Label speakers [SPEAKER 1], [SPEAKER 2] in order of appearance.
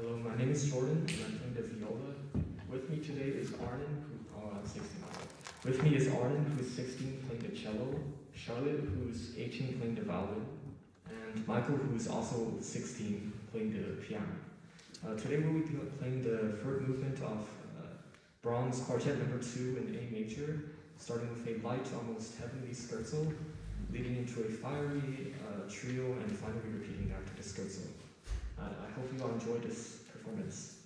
[SPEAKER 1] Hello, my name is Jordan, and I'm playing the viola. With me today is Arden, who, oh, I'm 16 With me is Arden, who's 16, playing the cello, Charlotte, who's 18, playing the violin, and Michael, who's also 16, playing the piano. Uh, today we'll be playing the third movement of uh, Brahms Quartet Number 2 in A major, starting with a light, almost heavenly scherzo, leading into a fiery uh, trio, and finally repeating to the scherzo. Uh, I hope you all enjoyed this performance.